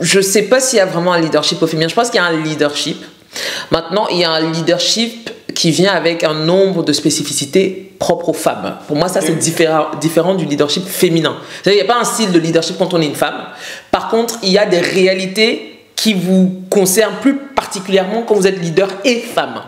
je sais pas s'il y a vraiment un leadership au féminin. Je pense qu'il y a un leadership. Maintenant, il y a un leadership qui vient avec un nombre de spécificités propres aux femmes. Pour moi, ça, c'est différent du leadership féminin. Il n'y a pas un style de leadership quand on est une femme. Par contre, il y a des réalités qui vous concernent plus particulièrement quand vous êtes leader et femme.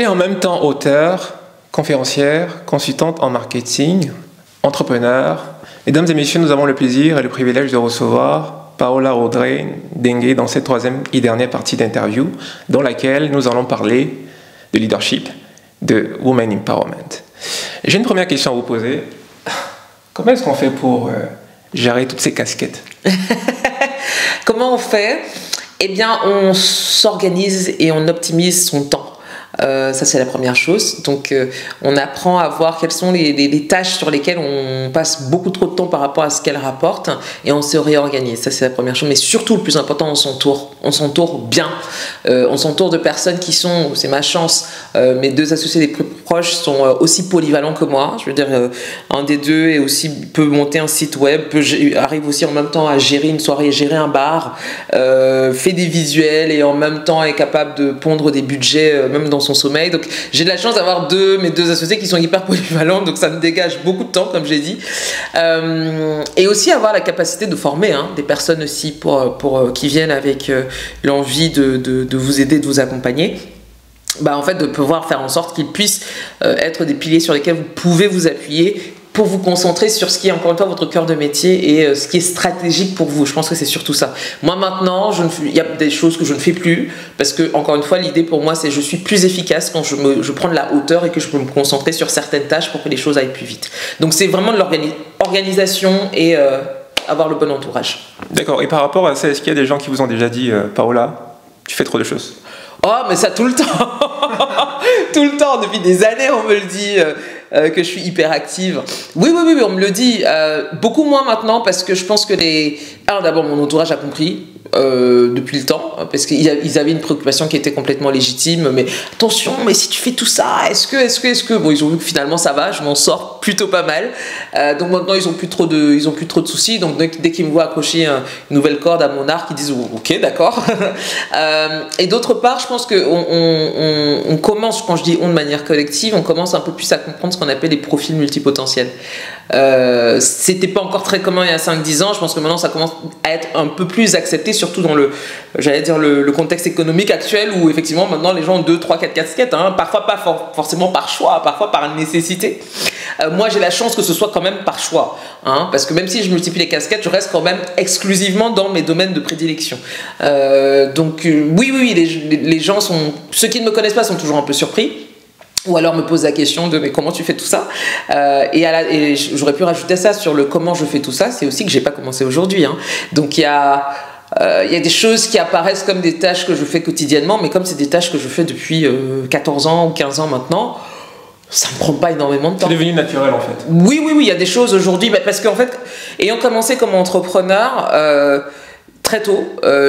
Elle est en même temps auteure, conférencière, consultante en marketing, entrepreneur. Mesdames et messieurs, nous avons le plaisir et le privilège de recevoir Paola Audrey Dengue dans cette troisième et dernière partie d'interview, dans laquelle nous allons parler de leadership, de Women Empowerment. J'ai une première question à vous poser. Comment est-ce qu'on fait pour euh, gérer toutes ces casquettes? Comment on fait? Eh bien, on s'organise et on optimise son temps. Euh, ça, c'est la première chose. Donc, euh, on apprend à voir quelles sont les, tâches sur lesquelles on passe beaucoup trop de temps par rapport à ce qu'elles rapportent et on se réorganise. Ça, c'est la première chose. Mais surtout, le plus important, on s'entoure. On s'entoure bien. Euh, on s'entoure de personnes qui sont, c'est ma chance, mes deux associés les plus proches sont aussi polyvalents que moi. Je veux dire, un des deux est aussi, peut monter un site web, peut, arrive aussi en même temps à gérer une soirée, gérer un bar, fait des visuels et en même temps est capable de pondre des budgets, même dans son sommeil. Donc j'ai de la chance d'avoir deux, mes deux associés qui sont hyper polyvalents, donc ça me dégage beaucoup de temps, comme j'ai dit. Euh, et aussi avoir la capacité de former hein, des personnes aussi pour, pour, euh, qui viennent avec euh, l'envie de, vous aider, de vous accompagner. Bah, en fait, de pouvoir faire en sorte qu'ils puissent être des piliers sur lesquels vous pouvez vous appuyer pour vous concentrer sur ce qui est encore une fois votre cœur de métier et euh, ce qui est stratégique pour vous. Je pense que c'est surtout ça. Moi maintenant, je ne, il y a des choses que je ne fais plus parce que encore une fois, l'idée pour moi, c'est je suis plus efficace quand je, me, je prends de la hauteur et que je peux me concentrer sur certaines tâches pour que les choses aillent plus vite. Donc c'est vraiment de l'organisation et euh, avoir le bon entourage. D'accord. Et par rapport à ça, est-ce qu'il y a des gens qui vous ont déjà dit, euh, Paola, tu fais trop de choses Oh, mais ça tout le temps Tout le temps, depuis des années, on me le dit. Euh, que je suis hyper active. Oui, oui, oui, on me le dit. Euh, beaucoup moins maintenant parce que je pense que les. Alors d'abord, mon entourage a compris. Euh, depuis le temps, parce qu'ils avaient une préoccupation qui était complètement légitime. Mais attention, mais si tu fais tout ça, est-ce que, est-ce que, est-ce que, bon, ils ont vu que finalement ça va, je m'en sors plutôt pas mal. Euh, donc maintenant ils ont plus trop de, ils ont plus trop de soucis. Donc dès qu'ils me voient accrocher une nouvelle corde à mon arc, ils disent ok, d'accord. euh, et d'autre part, je pense que on, commence, quand je dis on de manière collective, on commence un peu plus à comprendre ce qu'on appelle les profils multipotentiels. C'était pas encore très commun il y a 5-10 ans. Je pense que maintenant ça commence à être un peu plus accepté, surtout dans le, j'allais dire le, contexte économique actuel où effectivement maintenant les gens ont 2, 3, 4 casquettes. Hein, parfois pas forcément par choix, parfois par nécessité. Euh, moi j'ai la chance que ce soit quand même par choix. Hein, parce que même si je multiplie les casquettes, je reste quand même exclusivement dans mes domaines de prédilection. Euh, donc oui, oui, les, les gens sont. Ceux qui ne me connaissent pas sont toujours un peu surpris ou alors me pose la question de mais comment tu fais tout ça? Euh, et, et j'aurais pu rajouter ça sur le comment je fais tout ça c'est aussi que j'ai pas commencé aujourd'hui hein. donc il y a euh, il y a des choses qui apparaissent comme des tâches que je fais quotidiennement mais comme c'est des tâches que je fais depuis 14 euh, ans ou 15 ans maintenant ça me prend pas énormément de temps. C'est devenu naturel en fait. Oui, oui, oui, il y a des choses aujourd'hui, bah, parce qu'en fait, ayant commencé comme entrepreneur très tôt,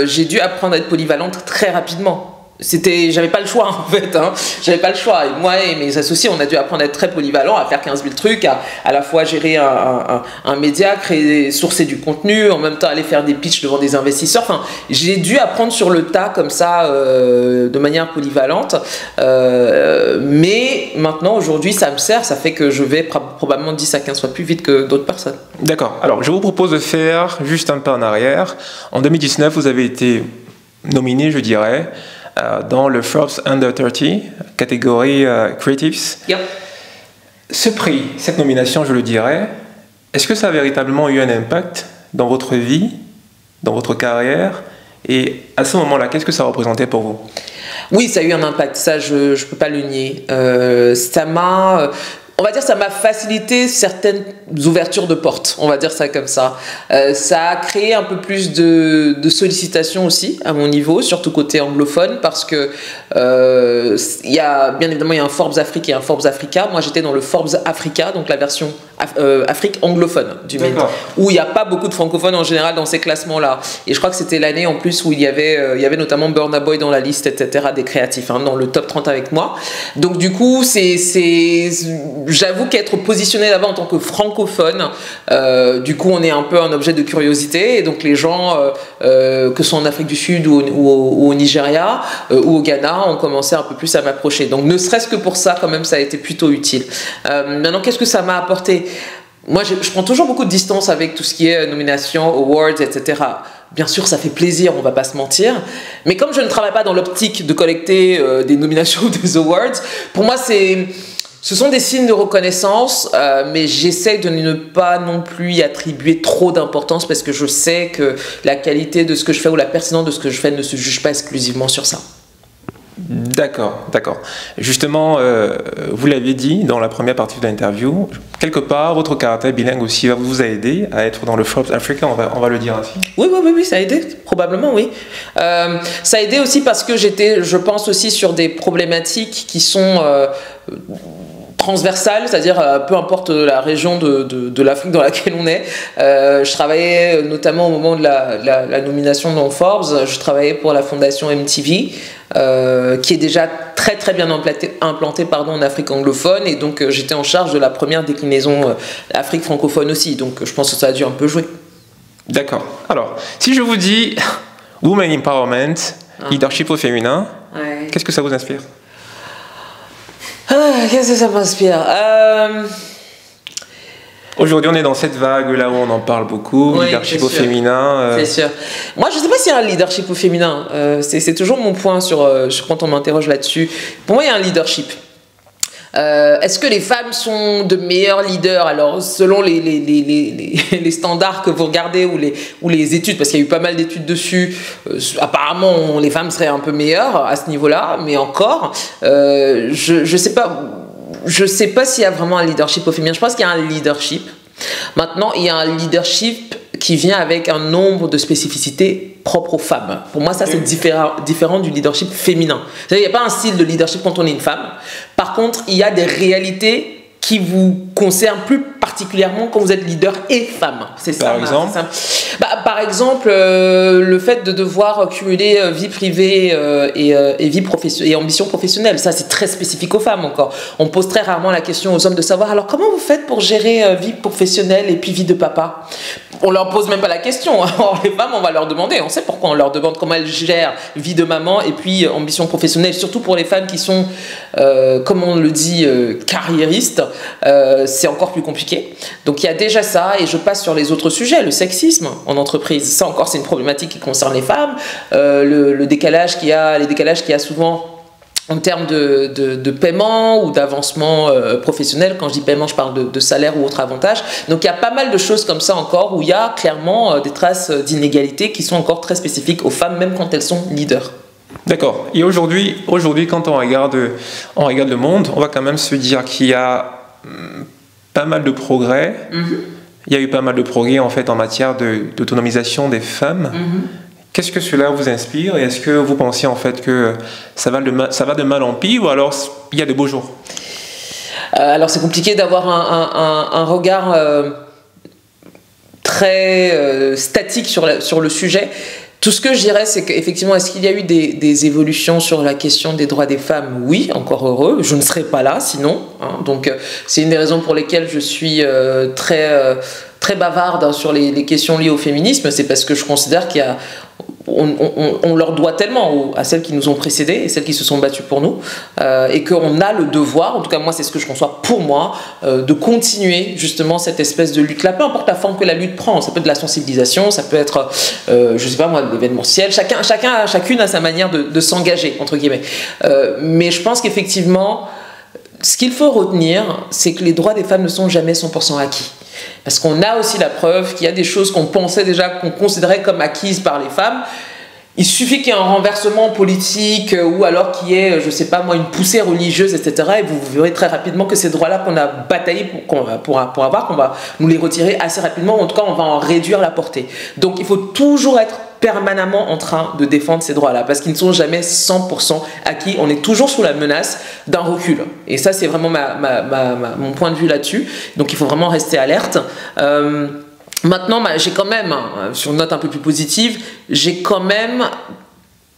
j'ai dû apprendre à être polyvalente très rapidement c'était j'avais pas le choix en fait hein. j'avais pas le choix. Et moi et mes associés on a dû apprendre à être très polyvalent à faire 15 000 trucs à, à la fois gérer un, un, média créer sourcer du contenu en même temps aller faire des pitchs devant des investisseurs. Enfin j'ai dû apprendre sur le tas comme ça euh, de manière polyvalente. Euh, mais maintenant aujourd'hui ça me sert ça fait que je vais probablement 10 à 15 fois plus vite que d'autres personnes. D'accord. Alors je vous propose de faire juste un pas en arrière. En 2019 vous avez été nominé je dirais dans le Forbes Under 30, catégorie euh, Creatives. Ce prix, cette nomination, je le dirais, est-ce que ça a véritablement eu un impact dans votre vie, dans votre carrière? Et à ce moment-là, qu'est-ce que ça représentait pour vous? Oui, ça a eu un impact, ça je ne peux pas le nier. Euh, ça m'a on va dire ça m'a facilité certaines ouvertures de portes, on va dire ça comme ça. Euh, ça a créé un peu plus de, sollicitations aussi à mon niveau, surtout côté anglophone, parce que euh, y a bien évidemment il y a un Forbes Afrique et un Forbes Africa. Moi j'étais dans le Forbes Africa, donc la version Afrique anglophone du MENA, où il n'y a pas beaucoup de francophones en général dans ces classements-là. Et je crois que c'était l'année en plus où il y avait, il y avait notamment Burna Boy dans la liste, etc., des créatifs, hein, dans le top 30 avec moi. Donc du coup, c'est, j'avoue qu'être positionné là-bas en tant que francophone, du coup, on est un peu un objet de curiosité. Et donc les gens, que ce soit en Afrique du Sud ou, ou au Nigeria ou au Ghana, ont commencé un peu plus à m'approcher. Donc ne serait-ce que pour ça, quand même, ça a été plutôt utile. Euh, maintenant, qu'est-ce que ça m'a apporté? Moi, je, prends toujours beaucoup de distance avec tout ce qui est nomination, awards, etc. Bien sûr, ça fait plaisir, on va pas se mentir. Mais comme je ne travaille pas dans l'optique de collecter euh, des nominations ou des awards, pour moi, c'est... Ce sont des signes de reconnaissance, euh, mais j'essaie de ne pas non plus y attribuer trop d'importance parce que je sais que la qualité de ce que je fais ou la pertinence de ce que je fais ne se juge pas exclusivement sur ça. D'accord, d'accord. Justement, euh, vous l'avez dit dans la première partie de l'interview, quelque part, votre caractère bilingue aussi vous a aidé à être dans le Forbes Africa, on va, on va le dire ainsi. Oui, oui, oui, ça a aidé, probablement, oui. Euh, ça a aidé aussi parce que j'étais, je pense aussi, sur des problématiques qui sont... Euh, transversale, c'est-à-dire euh, peu importe la région de, de, l'Afrique dans laquelle on est. Euh, je travaillais notamment au moment de la, la, nomination dans Forbes, je travaillais pour la fondation MTV, euh, qui est déjà très très bien implantée implanté, pardon, en Afrique anglophone, et donc j'étais en charge de la première déclinaison Afrique francophone aussi, donc je pense que ça a dû un peu jouer. D'accord. Alors, si je vous dis Women Empowerment, ah. leadership au féminin, qu'est-ce que ça vous inspire? Ah, qu'est-ce que ça m'inspire? Euh, Aujourd'hui, on est dans cette vague là où on en parle beaucoup, leadership au féminin. Euh. C'est sûr. Moi, je ne sais pas s'il y a un leadership au féminin. Euh, c'est toujours mon point sur, sur quand on m'interroge là-dessus. Pour moi, il y a un leadership. Euh, est-ce que les femmes sont de meilleurs leaders Alors, selon les, les, les, les, standards que vous regardez ou les, ou les études, parce qu'il y a eu pas mal d'études dessus, euh, apparemment, les femmes seraient un peu meilleures à ce niveau-là, mais encore, euh, je ne sais pas, je sais pas s'il y a vraiment un leadership au féminin. Je pense qu'il y a un leadership. Maintenant, il y a un leadership qui vient avec un nombre de spécificités propres aux femmes. Pour moi, ça, c'est différent, différent du leadership féminin. Il n'y a pas un style de leadership quand on est une femme. Par contre, il y a des réalités qui vous concerne plus particulièrement quand vous êtes leader et femme. C'est ça. Par exemple bah, Par exemple, euh, le fait de devoir cumuler euh, vie privée euh, et, et, vie et ambition professionnelle. Ça, c'est très spécifique aux femmes encore. On pose très rarement la question aux hommes de savoir alors comment vous faites pour gérer vie professionnelle et puis vie de papa? On leur pose même pas la question. Les femmes, on va leur demander. On sait pourquoi on leur demande comment elles gèrent vie de maman et puis ambition professionnelle. Surtout pour les femmes qui sont, comme on le dit, carriéristes c'est encore plus compliqué. Donc il y a déjà ça, et je passe sur les autres sujets, le sexisme en entreprise. Ça encore, c'est une problématique qui concerne les femmes. Euh, le, décalage qu'il y a, les décalages qu'il y a souvent en termes de, de, paiement ou d'avancement euh, professionnel. Quand je dis paiement, je parle de, salaire ou autre avantage. Donc il y a pas mal de choses comme ça encore où il y a clairement euh, des traces d'inégalité qui sont encore très spécifiques aux femmes, même quand elles sont leaders. D'accord. Et aujourd'hui, aujourd'hui, quand on regarde, on regarde le monde, on va quand même se dire qu'il y a pas mal de progrès. Mhm. Il y a eu pas mal de progrès en fait en matière d'autonomisation des femmes. Mhm. Qu'est-ce que cela vous inspire et est-ce que vous pensez en fait que ça va de mal, en pire ou alors il y a de beaux jours? Euh, Alors c'est compliqué d'avoir un, regard euh, très euh, statique sur le sujet. Tout ce que je dirais, c'est qu'effectivement, est-ce qu'il y a eu des, évolutions sur la question des droits des femmes? Oui, encore heureux. Je ne serais pas là sinon. Hein. Donc, euh, c'est une des raisons pour lesquelles je suis euh, très, euh, très bavarde sur les, les, questions liées au féminisme. C'est parce que je considère qu'il y a on, leur doit tellement à celles qui nous ont précédés et celles qui se sont battues pour nous, euh, et qu'on a le devoir, en tout cas moi c'est ce que je conçois pour moi, euh, de continuer justement cette espèce de lutte-là, peu importe la forme que la lutte prend, ça peut être de la sensibilisation, ça peut être, euh, je sais pas moi, l'événementiel, chacun, chacun, chacune a sa manière de, de s'engager, entre guillemets. mais je pense qu'effectivement, ce qu'il faut retenir, c'est que les droits des femmes ne sont jamais 100% acquis. Parce qu'on a aussi la preuve qu'il y a des choses qu'on pensait déjà, qu'on considérait comme acquises par les femmes. Il suffit qu'il y ait un renversement politique euh, ou alors qu'il y ait, je ne sais pas moi, une poussée religieuse, etc. Et vous verrez très rapidement que ces droits-là qu'on a bataillé pour, pour, pour avoir, qu'on va nous les retirer assez rapidement. En tout cas, on va en réduire la portée. Donc il faut toujours être permanemment en train de défendre ces droits-là, parce qu'ils ne sont jamais 100% acquis. On est toujours sous la menace d'un recul. Et ça, c'est vraiment mon point de vue là-dessus. Donc il faut vraiment rester alerte. Euh, maintenant, bah, j'ai quand même, hein, sur une note un peu plus positive, j'ai quand même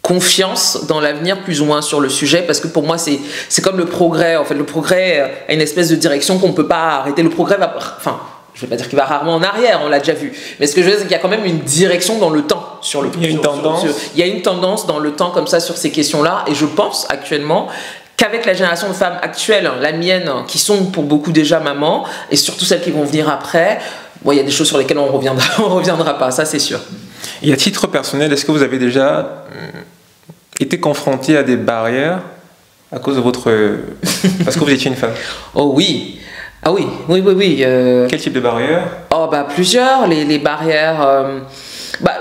confiance dans l'avenir plus ou moins sur le sujet parce que pour moi c'est comme le progrès en fait le progrès a une espèce de direction qu'on peut pas arrêter le progrès va enfin je vais pas dire qu'il va rarement en arrière, on l'a déjà vu. Mais ce que je veux dire, c'est qu'il y a quand même une direction dans le temps sur le. Il y a une tendance. il y a une tendance dans le temps comme ça sur ces questions-là, et je pense actuellement qu'avec la génération de femmes actuelles, la mienne, qui sont pour beaucoup déjà mamans, et surtout celles qui vont venir après, bon, il y a des choses sur lesquelles on reviendra, on reviendra pas, ça c'est sûr. Et à titre personnel, est-ce que vous avez déjà euh, été confronté à des barrières à cause de votre parce que vous étiez une femme? Oh oui, ah oui, oui, oui, oui. Euh... Quel type de barrières Oh, bah, plusieurs. Les, les barrières. Euh... Bah,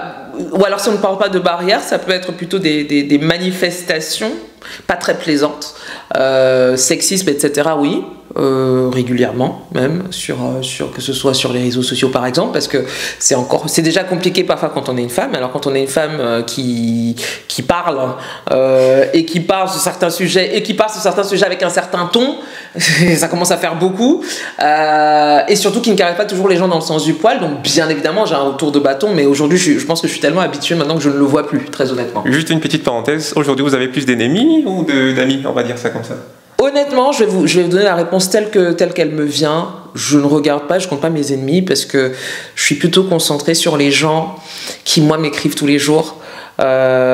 ou alors, si on ne parle pas de barrières, ça peut être plutôt des, des, des manifestations pas très plaisantes. Euh, sexisme, etc., oui. Euh, régulièrement même sur, euh, sur que ce soit sur les réseaux sociaux par exemple parce que c'est encore c'est déjà compliqué parfois quand on est une femme. Alors quand on est une femme euh, qui qui parle et qui parle sur certains sujets et qui parle sur certains sujets avec un certain ton ça commence à faire beaucoup. Et surtout qui ne caresse pas toujours les gens dans le sens du poil. Donc bien évidemment j'ai un retour de bâton mais aujourd'hui je, je, pense que je suis tellement habitué maintenant que je ne le vois plus très honnêtement. Juste une petite parenthèse. Aujourd'hui vous avez plus d'ennemis ou d'amis on va dire ça comme ça? Honnêtement, je vais, vous, donner la réponse telle qu'elle telle qu'elle me vient. Je ne regarde pas, je compte pas mes ennemis parce que je suis plutôt concentré sur les gens qui, moi, m'écrivent tous les jours. Euh,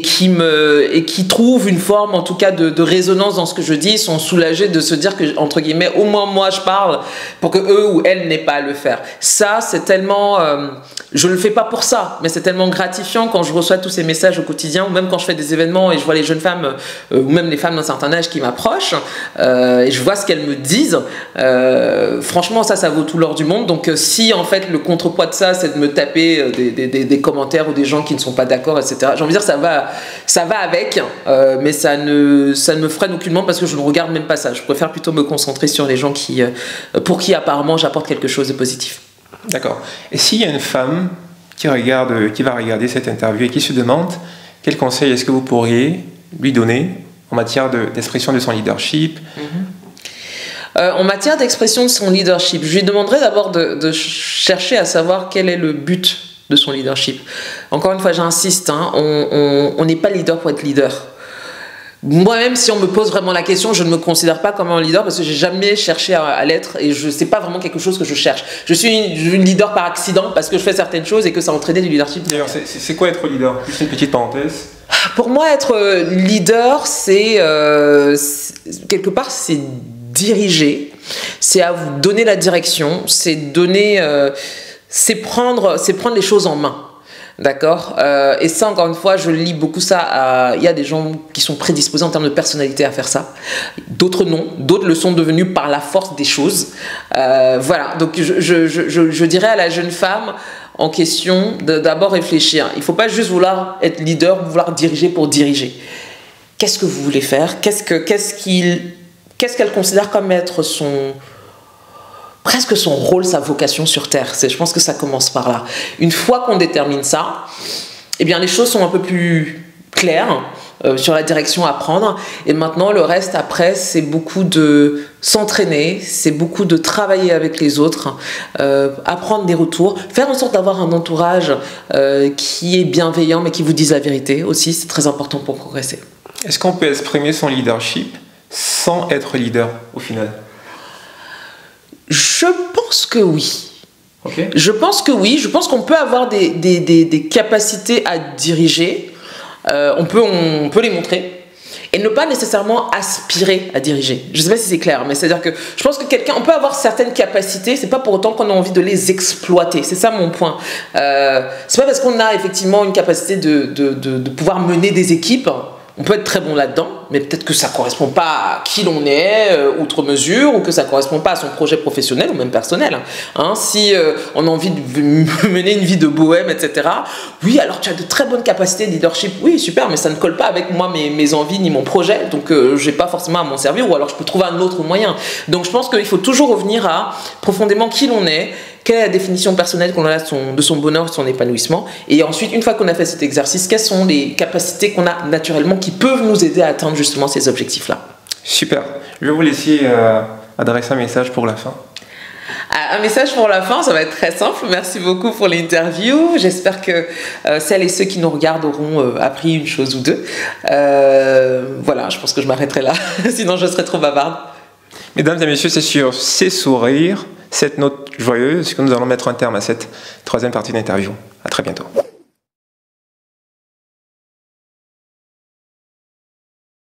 et qui me et qui trouvent une forme en tout cas de, résonance dans ce que je dis sont soulagés de se dire que entre guillemets au moins moi je parle pour que eux ou elles n'aient pas à le faire. Ça c'est tellement euh, je le fais pas pour ça mais c'est tellement gratifiant quand je reçois tous ces messages au quotidien ou même quand je fais des événements et je vois les jeunes femmes euh, ou même les femmes d'un certain âge qui m'approchent euh, et je vois ce qu'elles me disent euh, franchement ça ça vaut tout l'or du monde. Donc si en fait le contrepoids de ça c'est de me taper des, des, des, des commentaires ou des gens qui ne sont pas d'accord etc j'ai envie de dire ça va ça va avec, euh, mais ça ne, ça ne me freine aucunement parce que je ne regarde même pas ça. Je préfère plutôt me concentrer sur les gens qui, euh, pour qui apparemment j'apporte quelque chose de positif. D'accord. Et s'il y a une femme qui, regarde, qui va regarder cette interview et qui se demande quel conseil est-ce que vous pourriez lui donner en matière d'expression de, de, son leadership? Mm -hmm. Euh, en matière d'expression de son leadership, je lui demanderais d'abord de, de, chercher à savoir quel est le but de son leadership. Encore une fois, j'insiste, hein, on n'est pas leader pour être leader. Moi-même, si on me pose vraiment la question, je ne me considère pas comme un leader parce que j'ai jamais cherché à, à l'être et je sais pas vraiment quelque chose que je cherche. Je suis une, une, leader par accident parce que je fais certaines choses et que ça a entraîné du leadership. D'ailleurs, c'est quoi être leader? Juste une petite parenthèse. Pour moi, être leader, c'est euh, quelque part, c'est diriger, c'est à vous donner la direction, c'est donner. Euh, c'est prendre, c'est prendre les choses en main. D'accord euh, Et ça, encore une fois, je lis beaucoup ça. Il y a des gens qui sont prédisposés en termes de personnalité à faire ça. D'autres non. D'autres le sont devenus par la force des choses. Euh, voilà. Donc, je, je, je, dirais à la jeune femme en question d'abord réfléchir. Il ne faut pas juste vouloir être leader, vouloir diriger pour diriger. Qu'est-ce que vous voulez faire? Qu'est-ce qu'elle considère comme être son presque son rôle, sa vocation sur Terre. Je pense que ça commence par là. Une fois qu'on détermine ça, eh bien les choses sont un peu plus claires euh, sur la direction à prendre. Et maintenant, le reste, après, c'est beaucoup de s'entraîner, c'est beaucoup de travailler avec les autres, euh, apprendre des retours, faire en sorte d'avoir un entourage euh, qui est bienveillant, mais qui vous dise la vérité aussi. C'est très important pour progresser. Est-ce qu'on peut exprimer son leadership sans être leader au final? Je pense que oui. Okay. Je pense que oui. Je pense qu'on peut avoir des, des, des, des, capacités à diriger. Euh, on, peut, on peut les montrer. Et ne pas nécessairement aspirer à diriger. Je ne sais pas si c'est clair, mais c'est-à-dire que je pense que quelqu'un, on peut avoir certaines capacités, c'est pas pour autant qu'on a envie de les exploiter. C'est ça mon point. Euh, c'est pas parce qu'on a effectivement une capacité de, de, de, de pouvoir mener des équipes on peut être très bon là-dedans, mais peut-être que ça ne correspond pas à qui l'on est, euh, outre mesure, ou que ça ne correspond pas à son projet professionnel ou même personnel. Hein, si euh, on a envie de mener une vie de bohème, etc., oui, alors tu as de très bonnes capacités de leadership, oui, super, mais ça ne colle pas avec moi, mes, mes envies, ni mon projet, donc euh, je n'ai pas forcément à m'en servir, ou alors je peux trouver un autre moyen. Donc je pense qu'il faut toujours revenir à profondément qui l'on est, quelle est la définition personnelle qu'on a de son, de son bonheur, de son épanouissement. Et ensuite, une fois qu'on a fait cet exercice, quelles sont les capacités qu'on a naturellement qui peuvent nous aider à atteindre justement ces objectifs-là? Super. Je vais vous laisser euh, adresser un message pour la fin. Ah, un message pour la fin, ça va être très simple. Merci beaucoup pour l'interview. J'espère que euh, celles et ceux qui nous regardent auront euh, appris une chose ou deux. voilà, je pense que je m'arrêterai là, sinon je serai trop bavarde. Mesdames et messieurs, c'est sur ces sourires, cette note joyeuse que nous allons mettre un terme à cette troisième partie d'interview. À très bientôt.